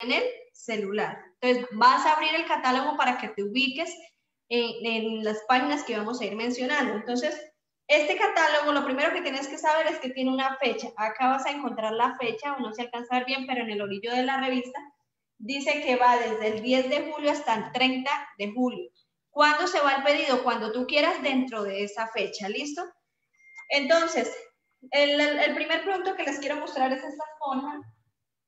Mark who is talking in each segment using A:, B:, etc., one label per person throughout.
A: en el celular. Entonces, vas a abrir el catálogo para que te ubiques en, las páginas que vamos a ir mencionando. Entonces, este catálogo, lo primero que tienes que saber es que tiene una fecha. Acá vas a encontrar la fecha, o no se alcanza bien, pero en el orillo de la revista dice que va desde el 10 de julio hasta el 30 de julio. ¿Cuándo se va el pedido? Cuando tú quieras dentro de esa fecha, ¿listo? Entonces, el, primer producto que les quiero mostrar es esta esponja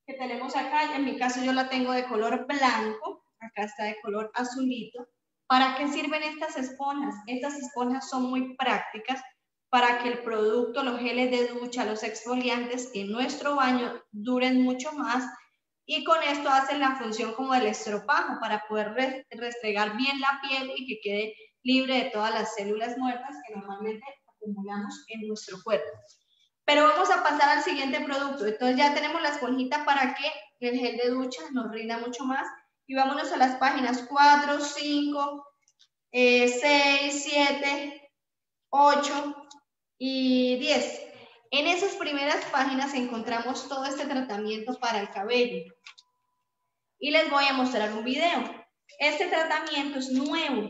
A: que tenemos acá. En mi caso yo la tengo de color blanco, acá está de color azulito. ¿Para qué sirven estas esponjas? Estas esponjas son muy prácticas para que el producto, los geles de ducha, los exfoliantes en nuestro baño duren mucho más y con esto hacen la función como del estropajo para poder restregar bien la piel y que quede libre de todas las células muertas que normalmente acumulamos en nuestro cuerpo. Pero vamos a pasar al siguiente producto. Entonces ya tenemos la esponjita para que el gel de ducha nos rinda mucho más. Y vámonos a las páginas 4, 5, 6, 7, 8 y 10. En esas primeras páginas encontramos todo este tratamiento para el cabello. Y les voy a mostrar un video. Este tratamiento es nuevo.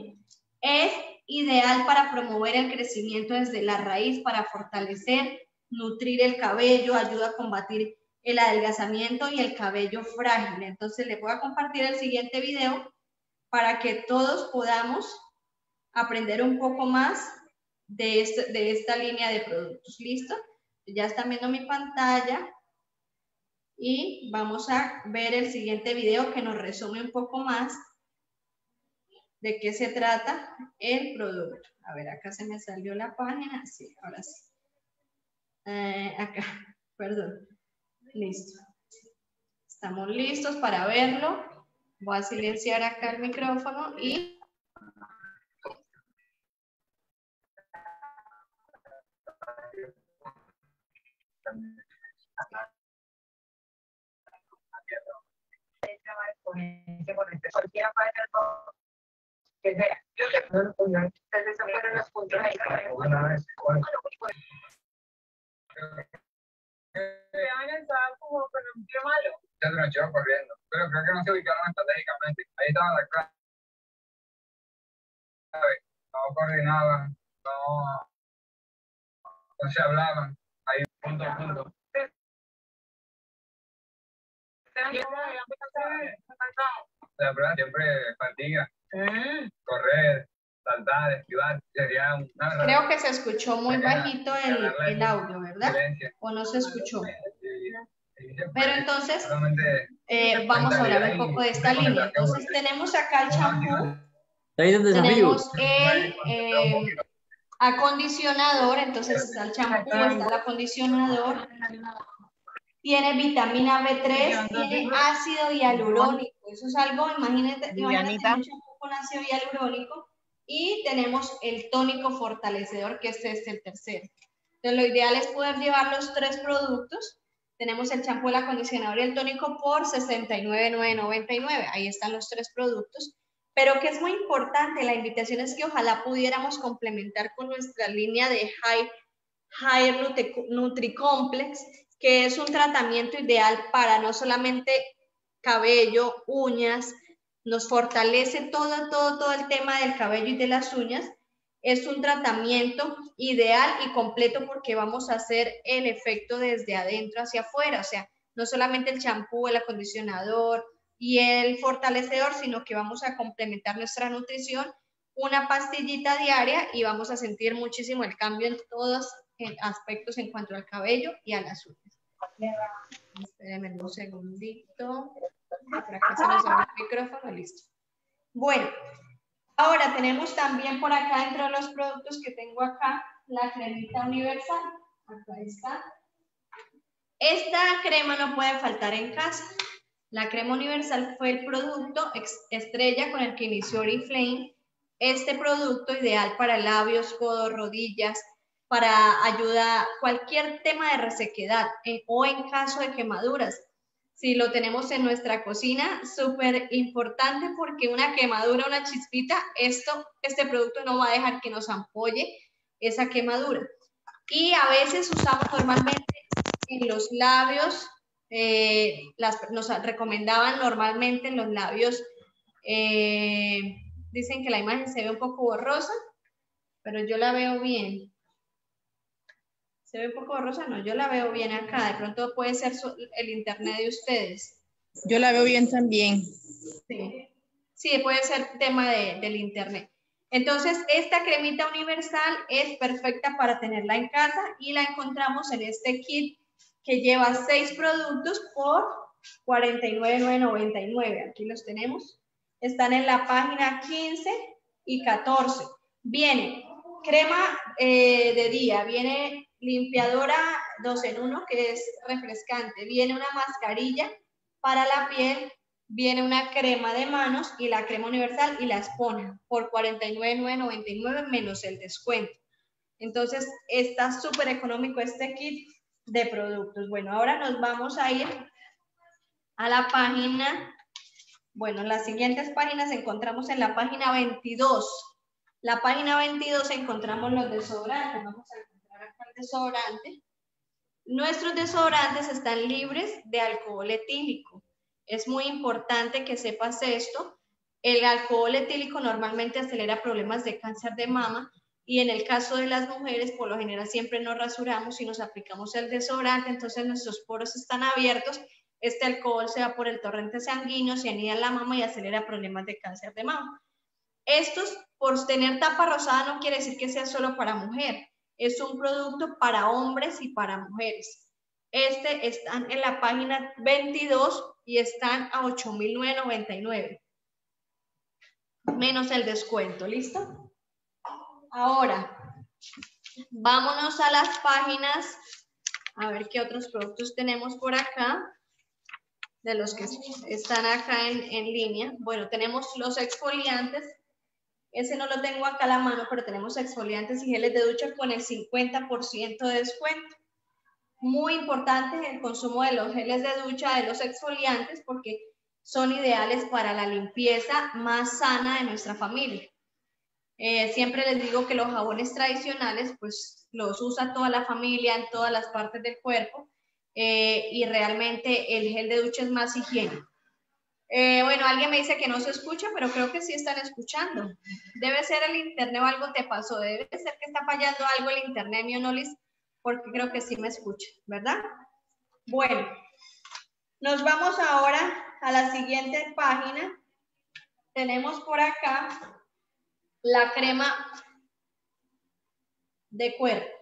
A: Es ideal para promover el crecimiento desde la raíz, para fortalecer, nutrir el cabello, ayuda a combatir el adelgazamiento y el cabello frágil. Entonces les voy a compartir el siguiente video para que todos podamos aprender un poco más de, este, de esta línea de productos. ¿Listo? Ya están viendo mi pantalla y vamos a ver el siguiente video que nos resume un poco más de qué se trata el producto. A ver, acá se me salió la página. Sí, ahora sí. Eh, acá, perdón. Listo. Estamos listos para verlo. Voy a silenciar acá el micrófono y
B: con un pie malo.
C: Ya se echaron corriendo, pero creo que no se ubicaron estratégicamente. Ahí estaba la clave. No coordinaban, no, no se hablaban. Ahí, punto a punto. La prueba siempre fatiga. Correr, saltar, esquivar, sería una
A: Creo que se escuchó muy bajito el, el audio, ¿verdad? ¿O no se escuchó? Pero entonces, eh, vamos a hablar un poco de esta línea. Entonces, tenemos acá el champú. Tenemos el eh, acondicionador, entonces está el champú, está el acondicionador tiene vitamina B3, tiene ácido hialurónico. Eso es algo, imagínate, imagínate un con ácido hialurónico. Y tenemos el tónico fortalecedor, que este es el tercero. Entonces, lo ideal es poder llevar los tres productos. Tenemos el champú, el acondicionador y el tónico por 69,999. Ahí están los tres productos. Pero que es muy importante, la invitación es que ojalá pudiéramos complementar con nuestra línea de High, Higher Nutri Complex, que es un tratamiento ideal para no solamente cabello, uñas, nos fortalece todo, todo, todo el tema del cabello y de las uñas. Es un tratamiento ideal y completo porque vamos a hacer el efecto desde adentro hacia afuera, o sea, no solamente el champú, el acondicionador y el fortalecedor, sino que vamos a complementar nuestra nutrición, una pastillita diaria y vamos a sentir muchísimo el cambio en todos aspectos en cuanto al cabello y a las uñas. Espérenme un segundito. Bueno, ahora tenemos también por acá, dentro de los productos que tengo acá, la cremita universal. Acá. Esta crema no puede faltar en casa. La crema universal fue el producto estrella con el que inició Oriflame. Este producto ideal para labios, codos, rodillas, para ayudar cualquier tema de resequedad eh, o en caso de quemaduras. Si lo tenemos en nuestra cocina, súper importante porque una quemadura, una chispita, esto, este producto no va a dejar que nos ampolle esa quemadura. Y a veces usamos normalmente en los labios eh, nos recomendaban normalmente en los labios, eh, dicen que la imagen se ve un poco borrosa, pero yo la veo bien. ¿Se ve un poco borrosa? No, yo la veo bien acá. De pronto puede ser el internet de ustedes.
D: Yo la veo bien también.
A: Sí, sí puede ser tema de, del internet. Entonces, esta cremita universal es perfecta para tenerla en casa y la encontramos en este kit que lleva seis productos por 49,99. Aquí los tenemos. Están en la página 15 y 14. Viene crema eh, de día, viene limpiadora 2 en 1 que es refrescante, viene una mascarilla para la piel, viene una crema de manos y la crema universal y la espona por 49,99 menos el descuento. Entonces está súper económico este kit de productos. Bueno, ahora nos vamos a ir a la página, bueno, las siguientes páginas encontramos en la página 22. La página 22 encontramos los desodorantes. Vamos a Nuestros desodorantes están libres de alcohol etílico. Es muy importante que sepas esto. El alcohol etílico normalmente acelera problemas de cáncer de mama y en el caso de las mujeres, por lo general siempre nos rasuramos y nos aplicamos el desodorante, entonces nuestros poros están abiertos, este alcohol se va por el torrente sanguíneo, se anida en la mama y acelera problemas de cáncer de mama. Estos, por tener tapa rosada, no quiere decir que sea solo para mujer, es un producto para hombres y para mujeres. Este están en la página 22 y están a 8.999, menos el descuento, ¿listo? Ahora, vámonos a las páginas, a ver qué otros productos tenemos por acá, de los que están acá en, en línea. Bueno, tenemos los exfoliantes, ese no lo tengo acá a la mano, pero tenemos exfoliantes y geles de ducha con el 50% de descuento. Muy importante el consumo de los geles de ducha, de los exfoliantes, porque son ideales para la limpieza más sana de nuestra familia. Eh, siempre les digo que los jabones tradicionales, pues los usa toda la familia en todas las partes del cuerpo eh, y realmente el gel de ducha es más higiénico. Eh, bueno, alguien me dice que no se escucha, pero creo que sí están escuchando. Debe ser el internet o algo te pasó. Debe ser que está fallando algo el internet, Mionolis, porque creo que sí me escucha, ¿verdad? Bueno, nos vamos ahora a la siguiente página. Tenemos por acá la crema de cuerpo,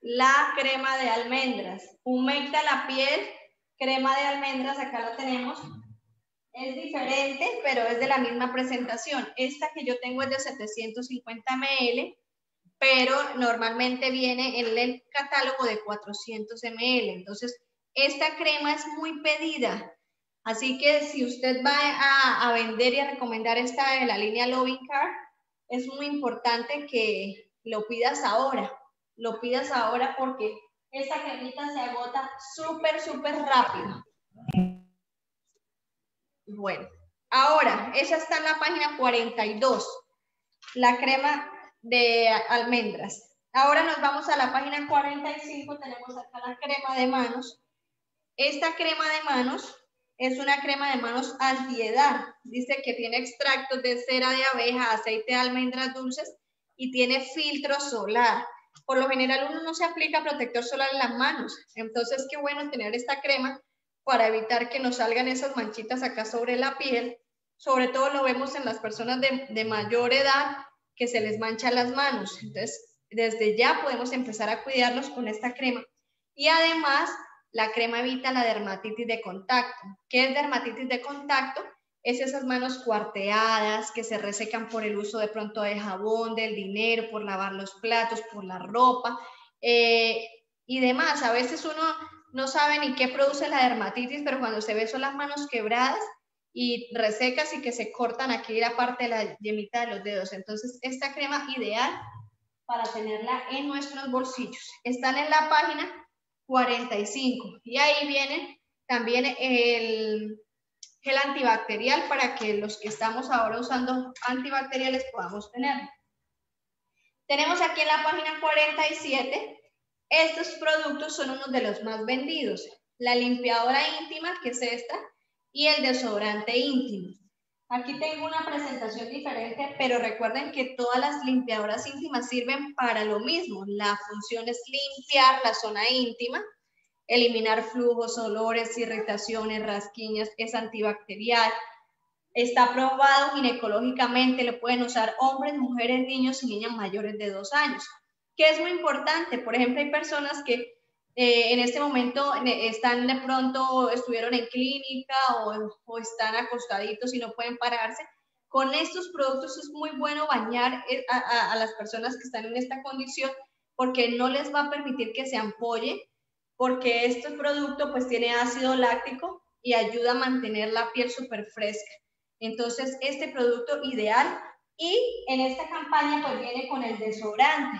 A: la crema de almendras, humecta la piel, crema de almendras, acá lo tenemos, es diferente, pero es de la misma presentación. Esta que yo tengo es de 750 ml, pero normalmente viene en el catálogo de 400 ml. Entonces, esta crema es muy pedida. Así que si usted va a, vender y a recomendar esta de la línea Loving Car, es muy importante que lo pidas ahora, lo pidas ahora porque esta cremita se agota súper, súper rápido. Bueno, ahora, esa está en la página 42, la crema de almendras. Ahora nos vamos a la página 45, tenemos acá la crema de manos. Esta crema de manos es una crema de manos antiedad. Dice que tiene extractos de cera de abeja, aceite de almendras dulces y tiene filtro solar. Por lo general uno no se aplica protector solar en las manos. Entonces, qué bueno tener esta crema para evitar que nos salgan esas manchitas acá sobre la piel. Sobre todo lo vemos en las personas de, mayor edad que se les manchan las manos. Entonces, desde ya podemos empezar a cuidarnos con esta crema. Y además, la crema evita la dermatitis de contacto. ¿Qué es dermatitis de contacto? Es esas manos cuarteadas que se resecan por el uso de pronto de jabón, del dinero, por lavar los platos, por la ropa eh, y demás. A veces uno no sabe ni qué produce la dermatitis, pero cuando se ve son las manos quebradas y resecas y que se cortan aquí la parte de la yemita de los dedos. Entonces, esta crema ideal para tenerla en nuestros bolsillos. Están en la página 45. Y ahí viene también el gel antibacterial para que los que estamos ahora usando antibacteriales podamos tener. Tenemos aquí en la página 47, estos productos son unos de los más vendidos. la limpiadora íntima, que es esta, y el desodorante íntimo. Aquí tengo una presentación diferente, pero recuerden que todas las limpiadoras íntimas sirven para lo mismo. La función es limpiar la zona íntima, eliminar flujos, olores, irritaciones, rasquiñas, es antibacterial. Está probado ginecológicamente, lo pueden usar hombres, mujeres, niños y niñas mayores de dos años. ¿Qué es muy importante? Por ejemplo, hay personas que eh, en este momento están de pronto, estuvieron en clínica o, están acostaditos y no pueden pararse. Con estos productos es muy bueno bañar eh, a, las personas que están en esta condición porque no les va a permitir que se ampolle, porque este producto pues tiene ácido láctico y ayuda a mantener la piel súper fresca. Entonces, este producto ideal y en esta campaña pues viene con el desodorante.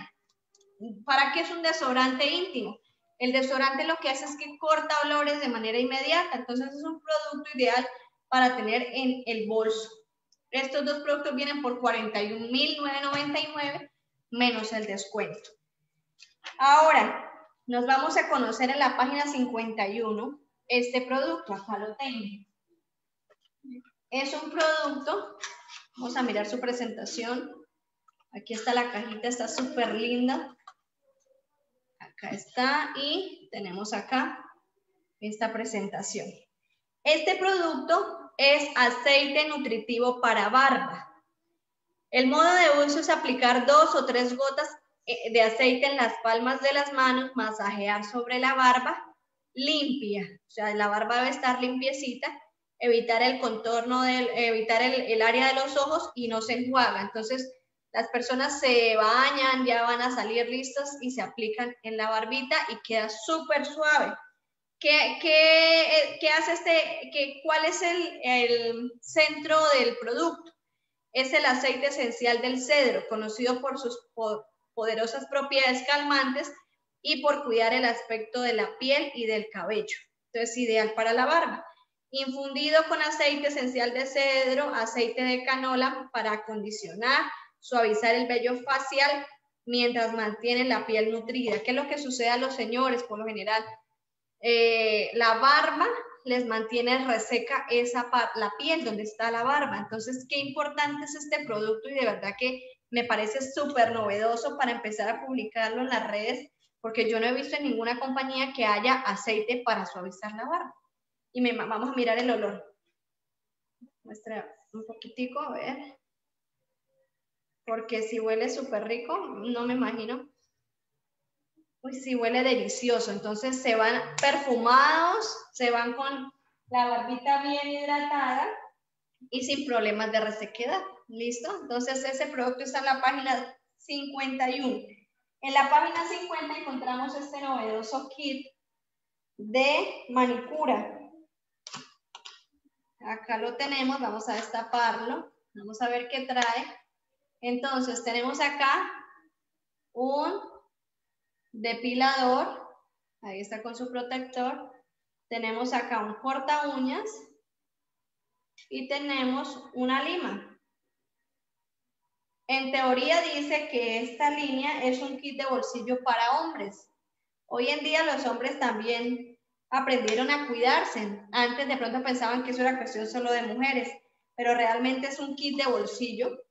A: ¿Para qué es un desodorante íntimo? El desodorante lo que hace es que corta olores de manera inmediata, entonces es un producto ideal para tener en el bolso. Estos dos productos vienen por 41.999 menos el descuento. Ahora, nos vamos a conocer en la página 51 este producto, acá lo tengo. Es un producto, vamos a mirar su presentación. Aquí está la cajita, está súper linda. Acá está y tenemos acá esta presentación. Este producto es aceite nutritivo para barba. El modo de uso es aplicar dos o tres gotas eh, de aceite en las palmas de las manos, masajear sobre la barba limpia, o sea, la barba debe estar limpiecita, evitar el contorno, del, evitar el, el área de los ojos y no se enjuaga. Entonces, las personas se bañan, ya van a salir listas y se aplican en la barbita y queda súper suave. ¿Qué, qué, qué hace este? Qué, ¿Cuál es el, el centro del producto? Es el aceite esencial del cedro, conocido por sus poderosas propiedades calmantes y por cuidar el aspecto de la piel y del cabello. Entonces, ideal para la barba. Infundido con aceite esencial de cedro, aceite de canola para acondicionar, suavizar el vello facial mientras mantienen la piel nutrida. ¿Qué es lo que sucede a los señores por lo general? Eh, la barba les mantiene reseca esa la piel donde está la barba. Entonces, qué importante es este producto y de verdad que me parece súper novedoso para empezar a publicarlo en las redes, porque yo no he visto en ninguna compañía que haya aceite para suavizar la barba. Y me, vamos a mirar el olor. Muestra un poquitico, a ver porque si huele súper rico, no me imagino. Uy, sí huele delicioso. Entonces se van perfumados, se van con la barbita bien hidratada y sin problemas de resequedad. ¿Listo? Entonces ese producto está en la página 51. En la página 50 encontramos este novedoso kit de manicura. Acá lo tenemos, vamos a destaparlo. Vamos a ver qué trae. Entonces, tenemos acá un depilador, ahí está con su protector. Tenemos acá un corta uñas y tenemos una lima. En teoría dice que esta línea es un kit de bolsillo para hombres. Hoy en día los hombres también aprendieron a cuidarse. Antes de pronto pensaban que eso era cuestión solo de mujeres, pero realmente es un kit de bolsillo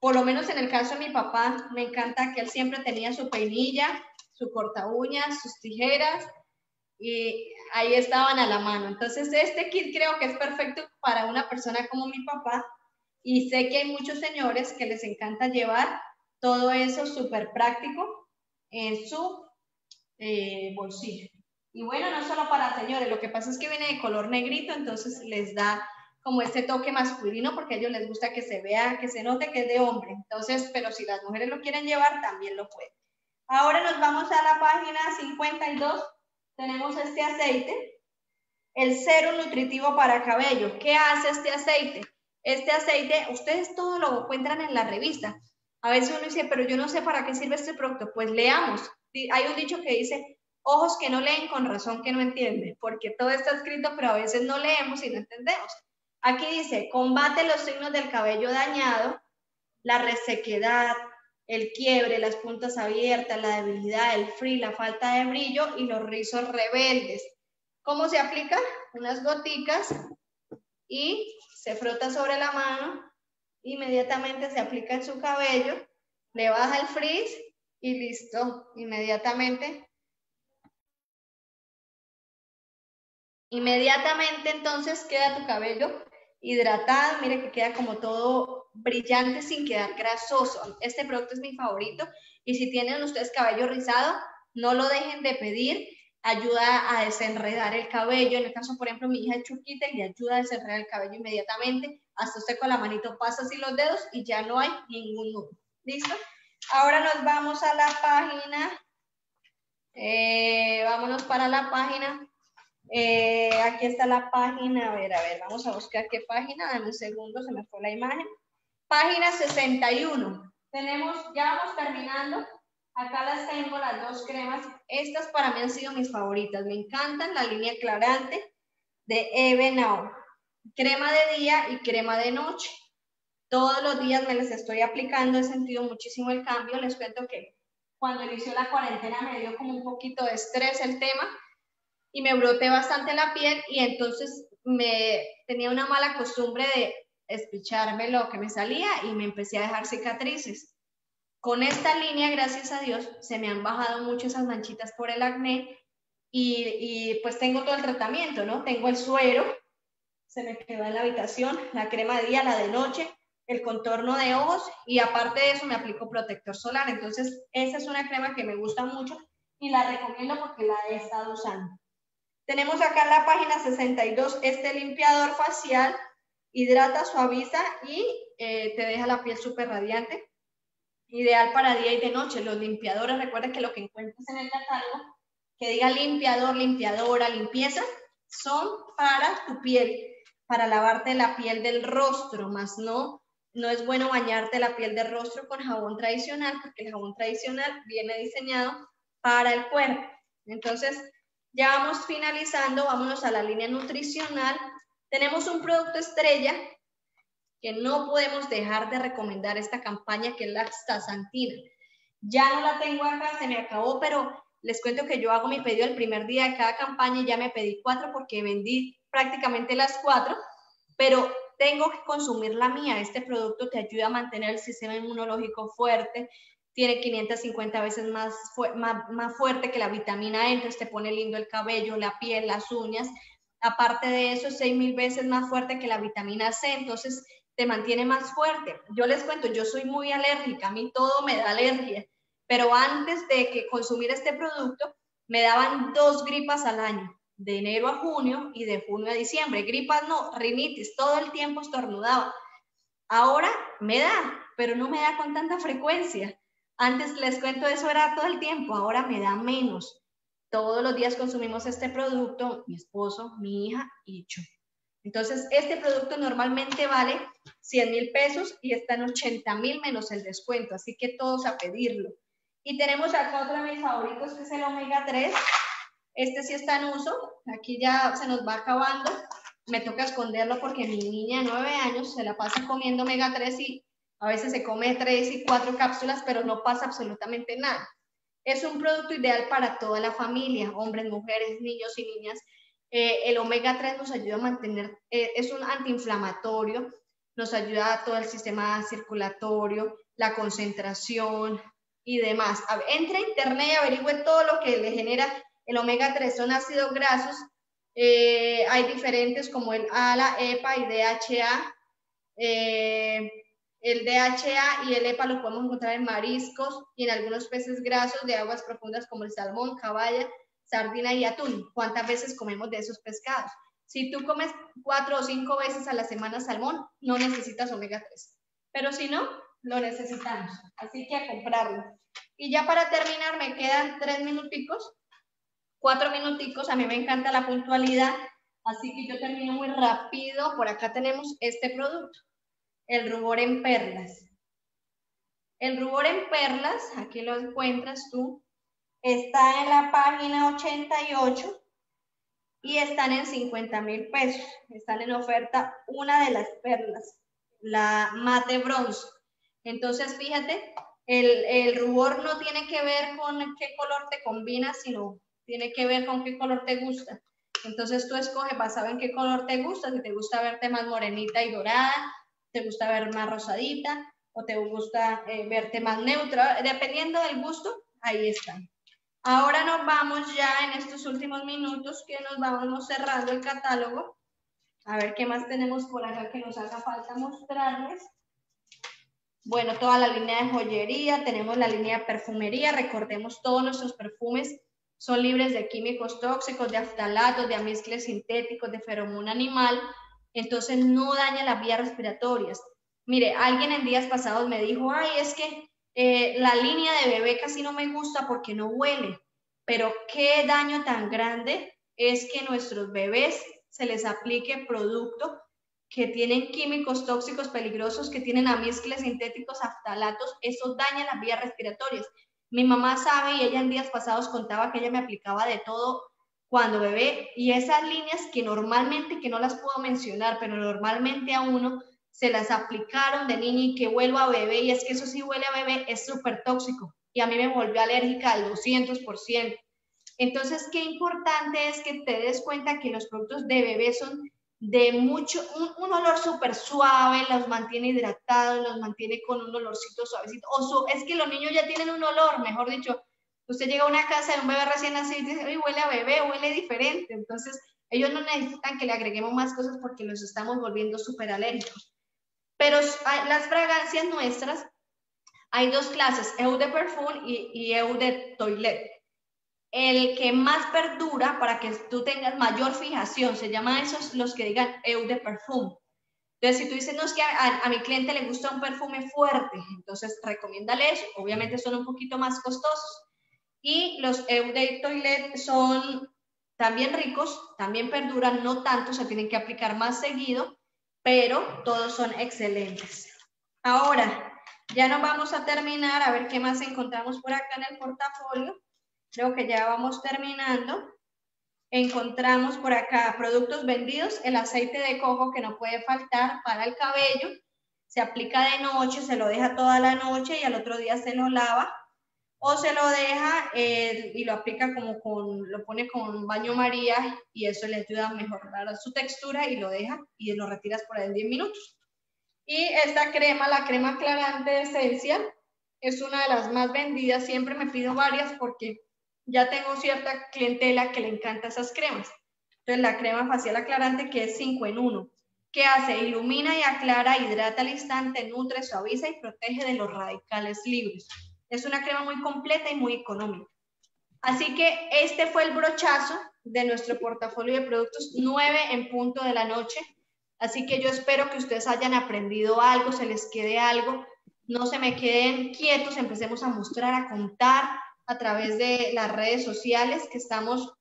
A: por lo menos en el caso de mi papá, me encanta que él siempre tenía su peinilla, su corta uñas, sus tijeras, y ahí estaban a la mano. Entonces, este kit creo que es perfecto para una persona como mi papá, y sé que hay muchos señores que les encanta llevar todo eso súper práctico en su eh, bolsillo. Y bueno, no solo para señores, lo que pasa es que viene de color negrito, entonces les da como este toque masculino porque a ellos les gusta que se vea, que se note que es de hombre. Entonces, pero si las mujeres lo quieren llevar, también lo pueden. Ahora nos vamos a la página 52. Tenemos este aceite, el cero nutritivo para cabello. ¿Qué hace este aceite? Este aceite, ustedes todo lo encuentran en la revista. A veces uno dice, pero yo no sé para qué sirve este producto. Pues leamos. Hay un dicho que dice, ojos que no leen con razón que no entienden, porque todo está escrito, pero a veces no leemos y no entendemos. Aquí dice, combate los signos del cabello dañado, la resequedad, el quiebre, las puntas abiertas, la debilidad, el frío, la falta de brillo y los rizos rebeldes. ¿Cómo se aplica? Unas goticas y se frota sobre la mano, inmediatamente se aplica en su cabello, le baja el frizz y listo, inmediatamente. Inmediatamente entonces queda tu cabello hidratado, mire que queda como todo brillante sin quedar grasoso. Este producto es mi favorito y si tienen ustedes cabello rizado, no lo dejen de pedir, ayuda a desenredar el cabello. En el caso, por ejemplo, mi hija y le ayuda a desenredar el cabello inmediatamente. Hasta usted con la manito pasa así los dedos y ya no hay ningún nudo. ¿Listo? Ahora nos vamos a la página. Eh, vámonos para la página. Eh, aquí está la página. A ver, a ver, vamos a buscar qué página. Dame un segundo, se me fue la imagen. Página 61. Tenemos, ya vamos terminando. Acá las tengo, las dos cremas. Estas para mí han sido mis favoritas. Me encantan la línea aclarante de Evenao. Crema de día y crema de noche. Todos los días me les estoy aplicando, he sentido muchísimo el cambio. Les cuento que cuando inició la cuarentena me dio como un poquito de estrés el tema y me broté bastante la piel y entonces me tenía una mala costumbre de espicharme lo que me salía y me empecé a dejar cicatrices. Con esta línea, gracias a Dios, se me han bajado mucho esas manchitas por el acné y, y, pues tengo todo el tratamiento, ¿no? Tengo el suero, se me quedó en la habitación, la crema de día, la de noche, el contorno de ojos y aparte de eso me aplico protector solar. Entonces, esa es una crema que me gusta mucho y la recomiendo porque la he estado usando. Tenemos acá en la página 62 este limpiador facial, hidrata, suaviza y eh, te deja la piel súper radiante ideal para día y de noche. Los limpiadores, recuerda que lo que encuentras en el catálogo, que diga limpiador, limpiadora, limpieza, son para tu piel, para lavarte la piel del rostro, más no, no es bueno bañarte la piel del rostro con jabón tradicional, porque el jabón tradicional viene diseñado para el cuerpo. Entonces, ya vamos finalizando, vámonos a la línea nutricional. Tenemos un producto estrella que no podemos dejar de recomendar esta campaña que es la astaxantina. Ya no la tengo acá, se me acabó, pero les cuento que yo hago mi pedido el primer día de cada campaña y ya me pedí cuatro porque vendí prácticamente las cuatro, pero tengo que consumir la mía. Este producto te ayuda a mantener el sistema inmunológico fuerte, tiene 550 veces más, más, más fuerte que la vitamina E, entonces te pone lindo el cabello, la piel, las uñas. Aparte de eso, es 6.000 veces más fuerte que la vitamina C, entonces te mantiene más fuerte. Yo les cuento, yo soy muy alérgica, a mí todo me da alergia, pero antes de que consumir este producto, me daban dos gripas al año, de enero a junio y de junio a diciembre. Gripas no, rinitis, todo el tiempo estornudaba. Ahora me da, pero no me da con tanta frecuencia. Antes les cuento eso era todo el tiempo, ahora me da menos. Todos los días consumimos este producto, mi esposo, mi hija y yo. Entonces, este producto normalmente vale 100 mil pesos y está en 80 mil menos el descuento, así que todos a pedirlo. Y tenemos acá otro de mis favoritos que es el omega 3. Este sí está en uso, aquí ya se nos va acabando. Me toca esconderlo porque mi niña de 9 años se la pasa comiendo omega 3 y a veces se come 3 y 4 cápsulas, pero no pasa absolutamente nada. Es un producto ideal para toda la familia, hombres, mujeres, niños y niñas eh, el omega 3 nos ayuda a mantener, eh, es un antiinflamatorio, nos ayuda a todo el sistema circulatorio, la concentración y demás. Entra a internet y averigüe todo lo que le genera el omega 3. Son ácidos grasos, eh, hay diferentes como el ALA, EPA y DHA. El DHA y el EPA lo podemos encontrar en mariscos y en algunos peces grasos de aguas profundas como el salmón, caballa, sardina y atún. ¿Cuántas veces comemos de esos pescados? Si tú comes cuatro o cinco veces a la semana salmón, no necesitas omega 3. Pero si no, lo necesitamos. Así que a comprarlo. Y ya para terminar, me quedan tres minuticos, cuatro minuticos. A mí me encanta la puntualidad, así que yo termino muy rápido. Por acá tenemos este producto, el rubor en perlas. El rubor en perlas, aquí lo encuentras tú, Está en la página 88 y están en 50 mil pesos. Están en oferta una de las perlas, la mate bronce. Entonces, fíjate, el, el, rubor no tiene que ver con qué color te combina, sino tiene que ver con qué color te gusta. Entonces tú escoges basado en qué color te gusta, si te gusta verte más morenita y dorada, te gusta ver más rosadita o te gusta eh, verte más neutra, dependiendo del gusto, ahí están. Ahora nos vamos ya en estos últimos minutos que nos vamos cerrando el catálogo. A ver qué más tenemos por acá que nos haga falta mostrarles. Bueno, toda la línea de joyería, tenemos la línea de perfumería, recordemos todos nuestros perfumes son libres de químicos tóxicos, de aftalatos, de amizcles sintéticos, de feromona animal, entonces no daña las vías respiratorias. Mire, alguien en días pasados me dijo, ay, es que eh, la línea de bebé casi no me gusta porque no huele, pero qué daño tan grande es que nuestros bebés se les aplique producto que tienen químicos tóxicos peligrosos, que tienen amizcles sintéticos, aftalatos, eso daña las vías respiratorias. Mi mamá sabe y ella en días pasados contaba que ella me aplicaba de todo cuando bebé y esas líneas que normalmente, que no las puedo mencionar, pero normalmente a uno se las aplicaron de niño y que vuelvo a bebé y es que eso sí huele a bebé, es súper tóxico y a mí me volvió alérgica al 200%. Entonces, qué importante es que te des cuenta que los productos de bebé son de mucho, un, olor súper suave, los mantiene hidratados, los mantiene con un olorcito suavecito. O es que los niños ya tienen un olor, mejor dicho, usted llega a una casa de un bebé recién nacido y dice, Uy, huele a bebé, huele diferente. Entonces, ellos no necesitan que le agreguemos más cosas porque los estamos volviendo súper alérgicos. Pero las fragancias nuestras, hay dos clases, eau de perfume y, y eau de toilette el que más perdura para que tú tengas mayor fijación, se llama esos los que digan eau de perfume. Entonces, si tú dices, no, es que a, mi cliente le gusta un perfume fuerte, entonces recomiéndale eso. Obviamente son un poquito más costosos. Y los eau de toilette son también ricos, también perduran, no tanto, se tienen que aplicar más seguido, pero todos son excelentes. Ahora, ya nos vamos a terminar, a ver qué más encontramos por acá en el portafolio creo que ya vamos terminando. Encontramos por acá productos vendidos, el aceite de coco que no puede faltar para el cabello. Se aplica de noche, se lo deja toda la noche y al otro día se lo lava. O se lo deja eh, y lo aplica como con, lo pone con baño María y eso le ayuda a mejorar su textura y lo deja y lo retiras por ahí en 10 minutos. Y esta crema, la crema aclarante esencial, es una de las más vendidas. Siempre me pido varias porque ya tengo cierta clientela que le encanta esas cremas. Entonces, la crema facial aclarante que es 5 en 1. ¿Qué hace? Ilumina y aclara, hidrata al instante, nutre, suaviza y protege de los radicales libres. Es una crema muy completa y muy económica. Así que este fue el brochazo de nuestro portafolio de productos 9 en punto de la noche. Así que yo espero que ustedes hayan aprendido algo, se les quede algo, no se me queden quietos, empecemos a mostrar, a contar, a través de las redes sociales que estamos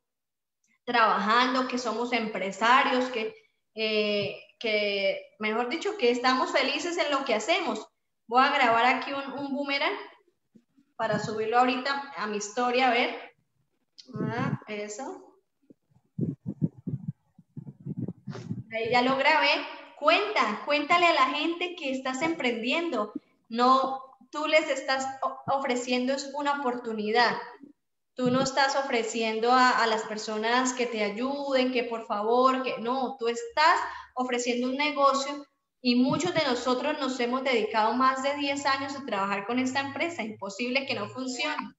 A: trabajando, que somos empresarios, que, eh, que, mejor dicho, que estamos felices en lo que hacemos. Voy a grabar aquí un, un boomerang para subirlo ahorita a mi historia, a ver. Ah, eso. Ahí ya lo grabé. Cuenta, cuéntale a la gente que estás emprendiendo. No, tú les estás ofreciendo una oportunidad. Tú no estás ofreciendo a, las personas que te ayuden, que por favor, que no, tú estás ofreciendo un negocio y muchos de nosotros nos hemos dedicado más de 10 años a trabajar con esta empresa. Imposible que no funcione.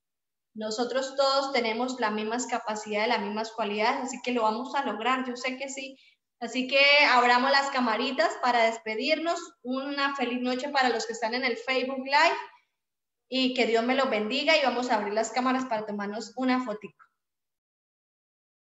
A: Nosotros todos tenemos las mismas capacidades, las mismas cualidades, así que lo vamos a lograr. Yo sé que sí. Así que abramos las camaritas para despedirnos. Una feliz noche para los que están en el Facebook Live y que Dios me los bendiga y vamos a abrir las cámaras para tomarnos una fotito.